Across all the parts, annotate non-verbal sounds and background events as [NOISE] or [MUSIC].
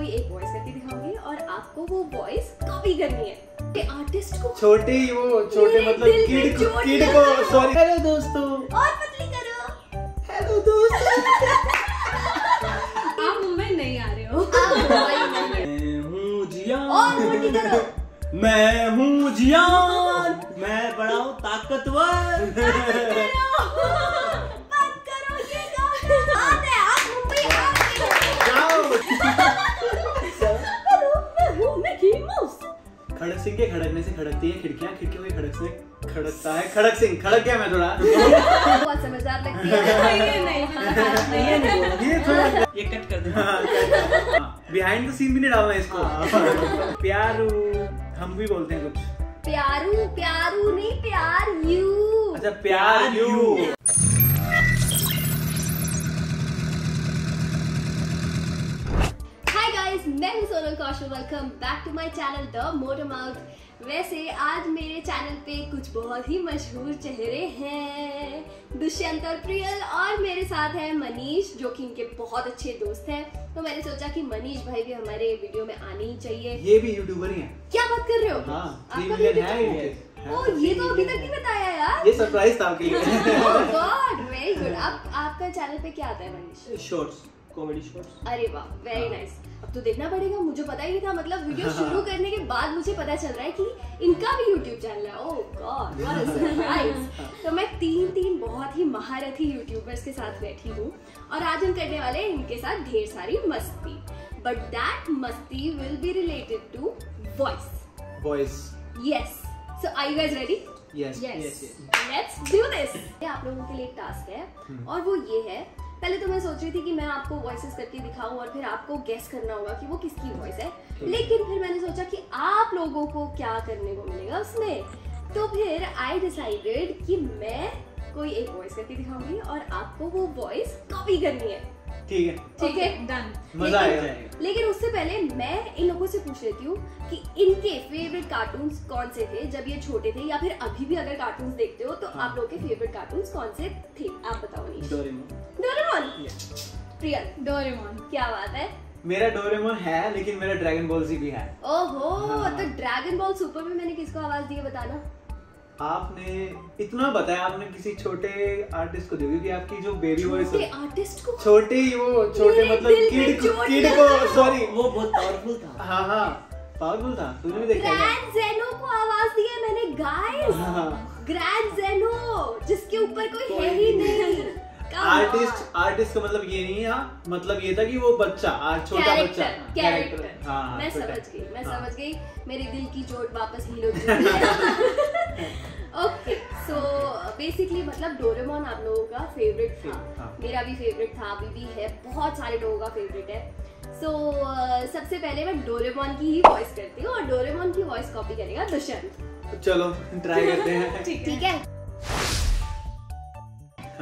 कोई एक वॉइस करके दिखाऊँगी और आपको वो वॉइस कॉपी करनी है। कि आर्टिस्ट को छोटे ही वो छोटे मतलब किड किड को सॉरी हेलो दोस्तों। और पतली करो। हेलो दोस्तों। [LAUGHS] आप मुंबई नहीं आ रहे हो। आप मोबाइल में [LAUGHS] मैं हूँ जियान। और मोटी करो। मैं हूँ जियान। मैं बड़ा हूँ ताकतवर। खड़कने से खड़कती है खिड़कियाँ खिड़कियों के खड़क से खड़कता है। खड़क सिंह खड़क गया मैं थोड़ा। बहुत समझदार लगती है। [LAUGHS] ये नहीं नहीं। ये थोड़ा ये कट कर दे बिहाइंड द सीन भी नहीं डालना इसको। प्यारू हम भी बोलते हैं कुछ। प्यारू प्यारू नहीं प्यार यू। अच्छा प्यार यू। हाय गाइस मैं हूँ Sonal Kaushal. Welcome back to my channel the motor mouth वैसे आज मेरे चैनल पे कुछ बहुत ही मशहूर चेहरे हैं। दुष्यंत और प्रियल और मेरे साथ है मनीष जो कि इनके बहुत अच्छे दोस्त हैं। तो मैंने सोचा कि मनीष भाई भी हमारे वीडियो में आने ही चाहिए। ये भी यूट्यूबर ही क्या बात कर रहे हो? हाँ आपका video- है ओ ये तो अभी तक नहीं बताया यार। ये सरप्राइज़ था आपके लिए। गॉड वेरी गुड आप आपका चैनल पे क्या आता है मनीष? शॉर्ट्स कॉमेडी शॉर्ट्स अरे वाह वेरी नाइस अब तो देखना पड़ेगा मुझे पता ही नहीं था मतलब वीडियो शुरू करने के बाद मुझे पता चल रहा है कि इनका भी यूट्यूब चैनल है। Oh god what a surprise तो मैं तीन तीन बहुत ही महारथी यूट्यूबर्स के साथ बैठी हूँ और आज हम करने वाले हैं इनके साथ ढेर सारी मस्ती। But that masti will be related to voice voice yes so I you guys ready आप लोगों के लिए एक टास्क है और वो ये है पहले तो मैं सोच रही थी कि मैं आपको वॉइसेस करके दिखाऊँ और फिर आपको गेस करना होगा कि वो किसकी वॉइस है। लेकिन फिर मैंने सोचा कि आप लोगों को क्या करने को मिलेगा उसमें। तो फिर आई डिसाइडेड कि मैं कोई एक वॉइस करके दिखाऊँगी और आपको वो वॉइस कॉपी करनी है। ठीक है। ठीक है डन मज़ा लेकिन- आएगा लेकिन उससे पहले मैं इन लोगों से पूछ लेती हूँ कि इनके फेवरेट कार्टून्स कौन से थे जब ये छोटे थे या फिर अभी भी अगर कार्टून्स देखते हो तो हाँ। आप लोगों के फेवरेट कार्टून्स कौन से थे? आप बताओ डोरेमोन। डोरेमोन? प्रियल डोरेमोन। क्या बात है? मेरा डोरेमोन है लेकिन मेरा ड्रैगन बॉल जी भी है। ओहो हाँ। तो ड्रैगन बॉल सुपर में मैंने किसको आवाज़ दी है बताना? आपने इतना बताया आपने किसी छोटे आर्टिस्ट को दी होगी कि आपकी जो बेबी वॉइस छोटे आर्टिस्ट को? छोटे वो छोटे मतलब किड किड को सॉरी [LAUGHS] वो बहुत पावरफुल था। हाँ हाँ पावरफुल था तूने भी देखा ग्रैंड जेनो को आवाज़ दी है मैंने गाइस हाँ। ग्रैंड जेनो जिसके ऊपर कोई है ही नहीं। आर्टिस्ट आर्टिस्ट का मतलब ये नहीं है मतलब ये था कि वो बच्चा आज छोटा बच्चा। कैरेक्टर कैरेक्टर हाँ मैं समझ गई मैं हाँ। समझ गई। मेरे दिल की चोट वापस हील हो [LAUGHS] चुकी है। ओके सो बेसिकली मतलब डोरेमोन आप लोगों का फेवरेट था। हाँ। मेरा भी फेवरेट था अभी भी है बहुत सारे लोगों का फेवरेट है। सो so, सबसे पहले मैं डोरेमोन की ही वॉइस करती हूँ और डोरेमोन की वॉइस कॉपी करेगा दुष्यंत। चलो ट्राई करते हैं। [LAUGHS] ठीक ठीक है।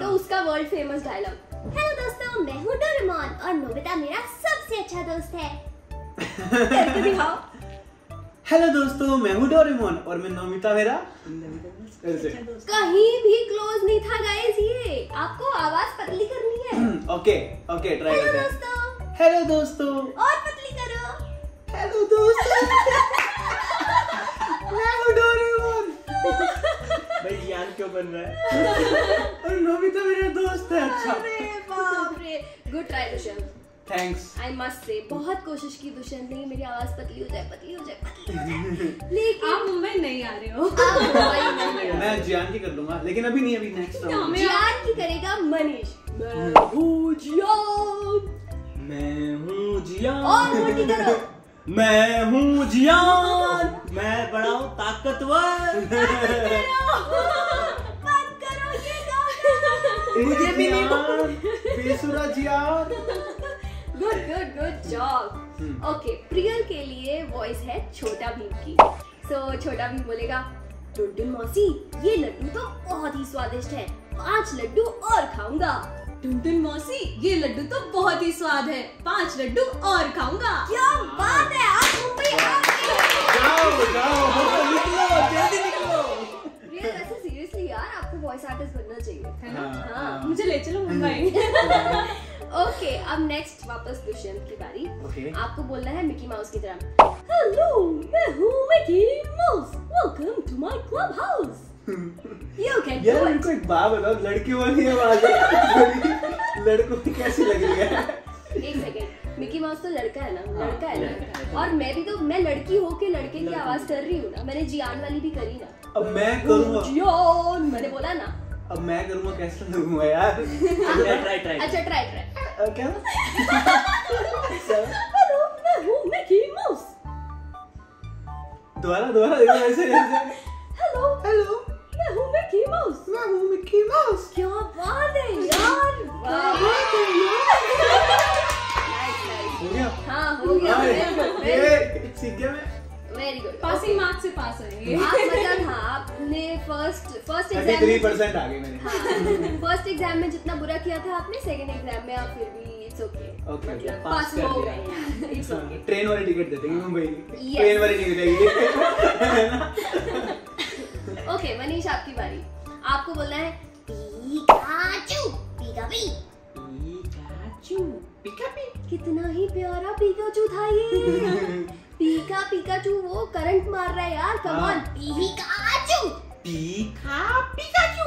तो उसका वर्ल्ड फ़ेमस डायलॉग हेलो दोस्तों मैं हूँ डोरेमोन और नोबिता मेरा सबसे अच्छा दोस्त है। [LAUGHS] दिखाओ। हेलो दोस्तों मैं हूँ डोरेमोन और मैं नोमिता मेरा कहीं भी क्लोज नहीं था गाइस ये। आपको आवाज़ पतली करनी है। ओके ओके ट्राई करते हैं। दोस्तों। हेलो दोस्तों। और पतली करो। हेलो दोस्तों। मैं हूँ डोरेमोन। भाई ज्ञान क्यों बन रहा है? और नोमिता मेरा दोस्त है अच्छा। अरे बाप रे। Good try thanks I must say बहुत कोशिश की दुष्यंत ने मेरी आवाज़ पतली हो जाए पतली हो जाए पतली हो जाए। [LAUGHS] लेकिन आप मुंबई नहीं आ रहे हो। आप मुंबई नहीं मैं जियान की कर लूँगा लेकिन अभी नहीं अभी नेक्स्ट जियान की करेगा मनीष। मैं हूँ जियान। मैं हूँ जियान। और मोटी करो। मैं हूँ जियान। [LAUGHS] मैं बड़ा हूँ ताकतवर। बात करो ये गाना मुझे भी नहीं बेसुरा जियान। [LAUGHS] Good good good job. Okay Priyal के लिए वॉइस है छोटा भीम की. सो so, छोटा भीम बोलेगा टुनटुन मौसी ये लड्डू तो बहुत ही स्वादिष्ट है. पाँच लड्डू और खाऊँगा. टुनटुन मौसी ये लड्डू तो बहुत ही स्वाद है. पाँच लड्डू और खाऊँगा. क्या बात है आप मुंबई आ गए. हो। जाओ जाओ निकलो जल्दी निकलो. प्रियल वैसे सीरियसली यार आपको वॉइस आर्टिस्ट बनना चाहिए है ना? हाँ, हाँ। मुझे ले चलो मुंबई. [LAUGHS] [LAUGHS] ओके अब नेक्स्ट वापस दुष्यंत की बारी। ओके आपको बोलना है मिकी माउस की तरह। हेलो मैं हूँ Mickey Mouse welcome to my clubhouse you can यार डू मेरे इट को एक बात बताओ लड़कियों वाली आवाज़ है। [LAUGHS] लड़कों की कैसी लग रही है? एक सेकंड मिकी माउस तो लड़का है ना? हाँ, लड़का है लड़का ना और मैं भी तो मैं लड़की हो के लड़के। की आवाज़ कर रही हूँ ना। मैंने जियान वाली भी करी ना। अब मैं करूँगा। जियान मैंने बोला ना। अब मैं करूँगा कैसे लगूँगा यार? ट्राई ट्राई ट्राई अच्छा ट्राई ट्राई क्या हेलो मैं हूँ मिकी माउस दोबारा दोबारा देखो ऐसे ऐसे हेलो हेलो मैं हूँ मिकी माउस मैं हूँ मिक्की माउस क्या बात है यार नाइस नाइस हो गया हाँ हो गया हाँ, वेरी गुड ये सीख गया मैं वेरी गुड पासिंग मार्क्स से पास है आप मतलब हाँ आपने फ़र्स्ट फ़र्स्ट एग्ज़ाम थ्री में परसेंट आ गए हाँ फ़र्स्ट एग्ज़ाम में जितना बुरा किया था आपने सेकंड एग्ज़ाम में आप फिर भी इट्स ओके Pass पास हो गए इट्स ओके ट्रेन वाली टिकट दे देंगे मुंबई की। ट्रेन वाली टिकट आएगी ओके मनीष आपकी बारी। आपको बोलना है Pikachu pika pi Pikachu. Pika pi कितना ही प्यारा पिकाचू था ये। [LAUGHS] पीका पिकाचू वो करंट मार रहा है यार कम हाँ। On Pikachu pika Pikachu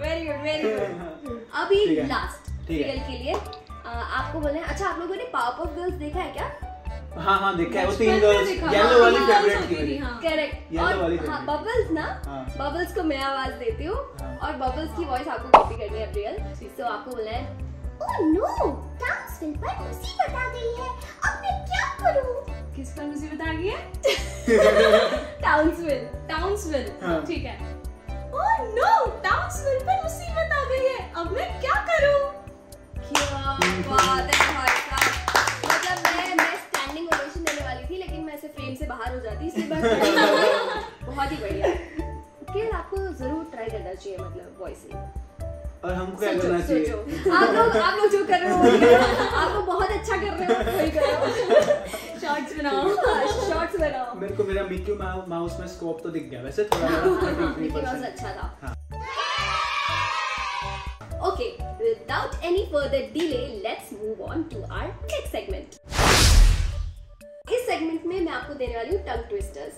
very good very good अभी लास्ट है। सीरियल के लिए आपको बोलना है अच्छा आप लोगों ने पावर ऑफ़ गर्ल्स देखा है क्या हाँ हाँ देखा है वो तीन गर्ल्स येलो हाँ, वाली फेवरेट थी। हाँ। करेक्ट और वाली हाँ बबल्स ना हाँ। बबल्स को मैं आवाज़ देती हूँ हाँ। और बबल्स की वॉइस आपको कॉपी करनी है प्रियल तो आपको बोलना है ओह नो टाउन्सविल पर मुसीबत आ गई है। अब मैं क्या करूँ? किस पर मुसीबत आ गई है? [LAUGHS] टाउन्सविल टाउन्सविल हाँ। ठीक है। ओह नो टाउन्सविल पर मुसीबत आ गई है। अब मैं क्या करूँ? क्या बात है भाई साहब मतलब मैं मैं स्टैंडिंग ओवेशन देने वाली थी लेकिन मैं ऐसे फ्रेम से बाहर हो जाती इसलिए [LAUGHS] बहुत ही बढ़िया। केवल आपको ज़रूर ट्राई करना चाहिए मतलब वॉइसिंग और हमको क्या करना चाहिए? आप लोग आप लोग जो कर रहे हो करो। आपको बहुत अच्छा कर रहे हो वही करो। शॉर्ट्स बनाओ। शॉर्ट्स बनाओ। मेरे को मेरा मिक्की माउस में स्कोप तो दिख गया वैसे थोड़ा मिकी माउस अच्छा था। Okay, without any further delay, let's move on to our next segment. इस सेगमेंट में मैं आपको देने वाली हूँ टंग ट्विस्टर्स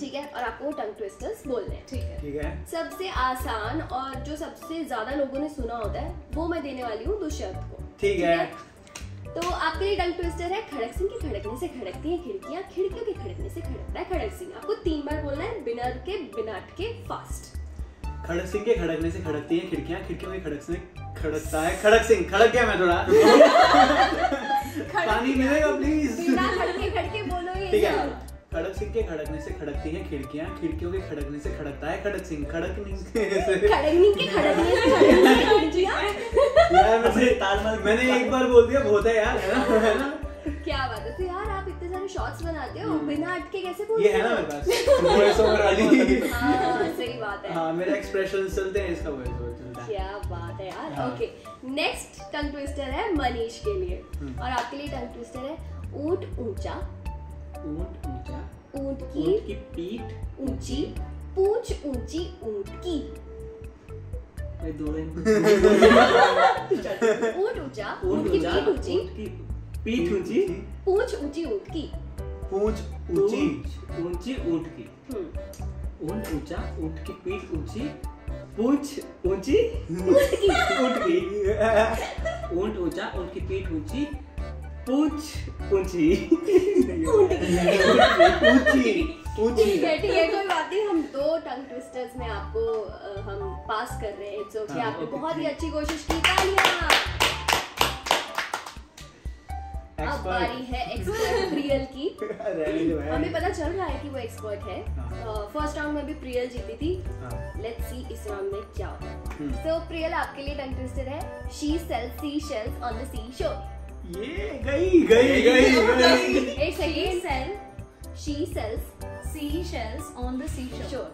ठीक है? और आपको टंग ट्विस्टर्स बोलने हैं। ठीक है। ठीक है? सबसे आसान और जो सबसे ज़्यादा लोगों ने सुना होता है वो मैं देने वाली हूँ दुष्यंत को। ठीक है। तो आपके लिए टंग ट्विस्टर है खड़क सिंह के खड़कने से खड़कती है खिड़कियाँ खिड़कियों के खड़कने से खड़कता है खड़क सिंह आपको तीन बार बोलना है बिना के बिना अटके फास्ट खड़क सिंह के खड़कने से खड़कती है खिड़कियाँ खिड़कियों के खड़क से खड़कता है खड़क सिंह खड़क गया मैं थोड़ा। [LAUGHS] पानी मिलेगा प्लीज़ बिना खड़के खड़के बोलो ये ठीक है। खड़क सिंह के खड़कने से खड़कती है खिड़कियाँ खिड़कियों के खड़कने से खड़कता है खड़क सिंह खड़क [LAUGHS] यार अपने मैंने तालमेल [LAUGHS] मैंने एक बार बोल दिया बहुत है यार है ना? [LAUGHS] क्या बात है तो यार आप इतने सारे शॉट्स बनाते हो हम्म। बिना अटके कैसे बोल ये है ना मेरे पास? वॉइस ओवर वाली। हाँ सही बात है। हाँ मेरे एक्सप्रेशन चलते हैं इसका वॉइस ओवर चलता है। क्या बात है यार हाँ। ओके नेक्स्ट टंग ट्विस्टर है मनीष के लिए। हम्म। और आपके लिए टंग ट्विस्टर है ऊँट ऊँचा। ऊँट ऊँचा ऊँट की ऊँट की पीठ। ऊँची पूंछ ऊँची ऊँट की। ये दो ऊँट ऊँचा ऊँट की पीठ ऊँची। ऊँट की पीठ ऊँची। पूंछ ऊँची ऊँट की। पूंछ ऊँची। ऊँची ऊँट की। हम्म। ऊँट ऊँचा ऊँट की पीठ ऊँची। पूंछ ऊँची। ऊँट की। ऊँट की। ऊँट ऊँचा ऊँट की पीठ ऊँची। पूंछ ऊँची ऊँची ऊँची ठीक है कोई बात नहीं। हम दो टंग ट्विस्टर्स में आपको हम पास कर रहे हैं। इट्स ओके हाँ, आपने बहुत ही अच्छी कोशिश की। तालियाँ। अब बारी है एक्सपर्ट प्रियल की। [LAUGHS] हमें पता चल रहा है कि वो एक्सपर्ट है। हाँ। फ़र्स्ट राउंड में भी प्रियल जीती थी। हाँ। लेट्स सी इस राउंड में क्या होता है। हम्म। सो प्रियल आपके लिए टंग ट्विस्टर है। She sells sea shells on the sea shore ये गई गई गई गई। एक second sell she sells seashells on the seashore. शोर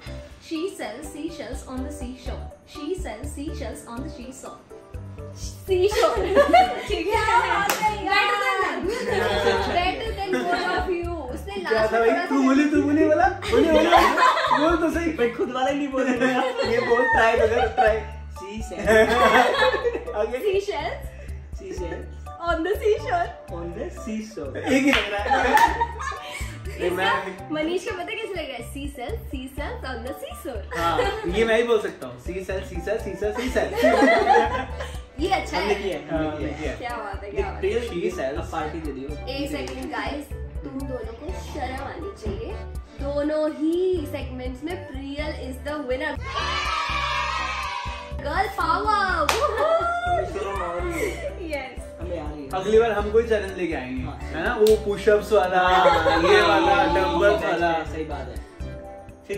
She sells seashells on the seashore. She sells seashells on the seashore. Sea shore [LAUGHS] ठीक क्या बात है यार? Better than both of you उसने लास्ट में थोड़ा तू बोली तू बोली बोला बोली बोला। [LAUGHS] बोल तो सही। भाई खुद वाला ही नहीं बोल रहा ये बोल ट्राई तो कर ट्राई सी सेल आगे। Seashells? Sea sell on the on the sea shore एक ही लग रहा है। [LAUGHS] ये मैं मनीष का पता कैसे लग रहा है? Sea sell sea sell on the seashore हाँ ये मैं ही बोल सकता हूँ। Sea sell sea sell sea sell sea sell ये अच्छा है। किया है, किया। है क्या। बात है क्या बात है। पार्टी दे दियो एक सेकंड गाइस तुम दोनों को शर्म आनी चाहिए। दोनों ही सेगमेंट्स में Priyal is the winner girl power है है। अगली बार हम कोई चैलेंज लेके आएँगे हाँ। है ना? वो पुशअप्स वाला ये वाला डंबल्स वाला। सही बात है।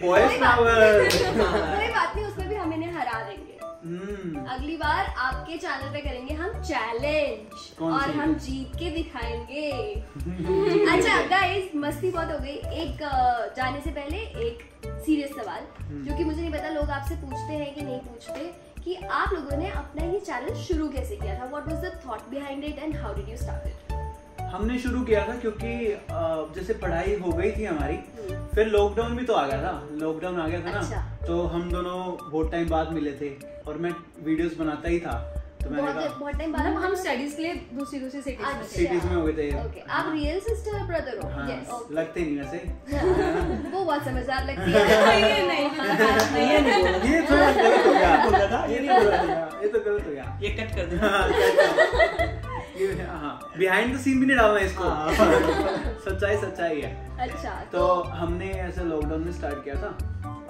बात कोई बात नहीं उसमें भी हम इन्हें हरा देंगे। हम्म। अगली बार आपके चैनल पे करेंगे हम चैलेंज और हम जीत के दिखाएँगे। [LAUGHS] अच्छा गाइस मस्ती बहुत हो गई। एक जाने से पहले एक सीरियस सवाल हम्म। जो कि मुझे नहीं पता लोग आपसे पूछते हैं कि नहीं पूछते। कि आप लोगों ने अपना ये चैनल शुरू कैसे किया था? What was the thought behind it and how did you start it हमने शुरू किया था क्योंकि जैसे पढ़ाई हो गई थी हमारी फिर लॉकडाउन भी तो आ गया था। लॉकडाउन आ गया था अच्छा। ना तो हम दोनों बहुत टाइम बाद मिले थे और मैं वीडियोस बनाता ही था। तो मैंने कहा बहुत टाइम बाद हम स्टडीज़ के लिए दूसरी दूसरी सिटीज़ में अच्छा। सिटीज़ में हो थे ओके आप रियल सिस्टर ब्रदर हो? हाँ यस लगते नहीं वैसे। [LAUGHS] वो बहुत समझदार लगती है। [LAUGHS] ये नहीं नहीं ये नहीं। [LAUGHS] ये थोड़ा गलत हो गया बोला था ये नहीं बोला था ये तो गलत हो गया। ये कट कर दे। हाँ, हाँ बिहाइंड द सीन भी नहीं डालना इसको। सच्चाई सच्चाई है। अच्छा तो हमने ऐसे लॉकडाउन में स्टार्ट किया था।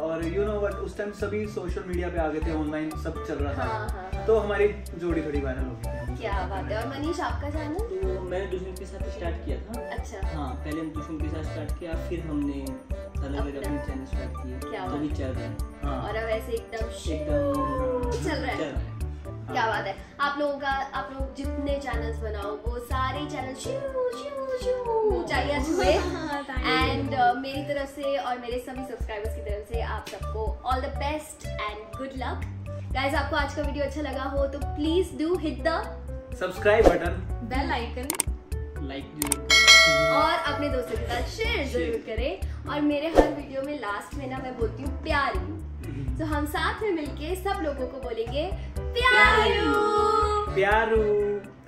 और यू नो बट उस टाइम सभी सोशल मीडिया पे आ गए थे ऑनलाइन सब चल रहा हाँ, हाँ, था हाँ। तो हमारी जोड़ी थोड़ी वायरल हो गई क्या बात है। और मनीष आपका चैनल तो मैंने दुश्मन के साथ स्टार्ट किया था। अच्छा। हाँ पहले हम दुश्मन के साथ स्टार्ट किया फिर हमने अलग अलग अपने चैनल स्टार्ट किए क्या तो भी बात चल रहे हैं। हाँ। और अब ऐसे एकदम एकदम चल है। रहा है। क्या बात है? आप लोगों का आप लोग जितने चैनल्स बनाओ वो सारे चैनल शू शू शू चाहिए एंड [LAUGHS] मेरी तरफ़ से और मेरे सभी सब्सक्राइबर्स की तरफ़ से आप सबको all the best and good luck guys आपको आज का वीडियो अच्छा लगा हो तो please do hit the subscribe button bell icon like ज़रूर और अपने दोस्तों के साथ शेयर ज़रूर करें। और मेरे हर वीडियो में लास्ट में ना मैं बोलती हूँ प्यारी तो हम साथ में मिलके सब लोगों को बोलेंगे प्यारू। प्यारू।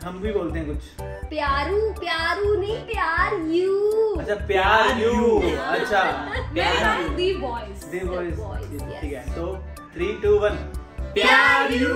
हम भी बोलते हैं कुछ। प्यारू प्यारू नहीं प्यार। यू अच्छा प्यार। यू अच्छा दी बॉयज़ दी वॉइस ठीक है तो थ्री टू वन प्यार। यू